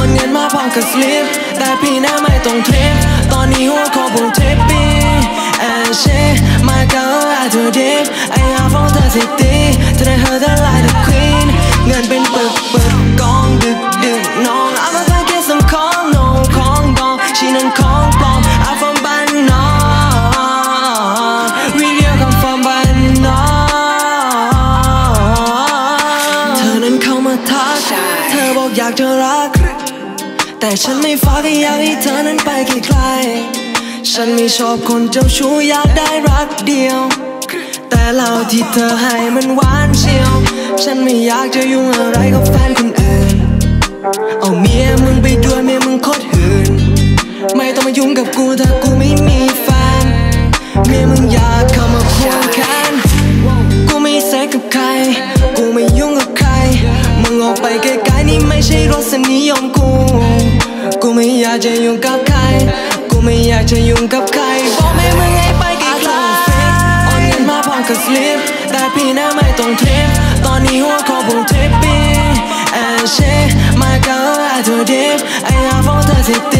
on เงินมาพร้อมกับสลิป แต่พี่หน้าไม่ต้องเทปตอนนี้หัวคอผมเทปปิ้ deep ไอ้อาฟองเธอสิตีจะได้เธอได้ลาย the queen เงินเป็นปึกปึกกองดึกดึกน้อง I'm a fan get some ของ no ของดองชีนั้นของปลอม I'm from บ้านนอก Real come from บ้านนอกเธอนั้นเข้ามาทักเธอบอกอยากจะรัก แต่ฉันไม่ฟ้าก็อยากให้เธอนั้นไปไกลๆฉันไม่ชอบคนเจ้าชู้อยากได้รักเดียว เหล่าที่เธอให้มันหวานเชียว ฉันไม่อยากจะยุ่งอะไรกับแฟนคนอื่น เอาเมียมึงไปด้วยเมียมึงโคตรหืน ไม่ต้องมายุ่งกับกูถ้ากูไม่มีแฟน เมียมึงอยากเข้ามาควงแขน กูไม่แซกกับใคร กูไม่ยุ่งกับใคร มึงออกไปไกลๆนี่ไม่ใช่รสนิยมกู กูไม่อยากจะยุ่งกับใคร กูไม่อยากจะยุ่งกับใครบอกแม่ น่าไม่ต้องทริปตอนนี้หัวขอบุงทริปปี้ And shit my girl I do deep ไอ้อาฟองเธอสิตีเธอ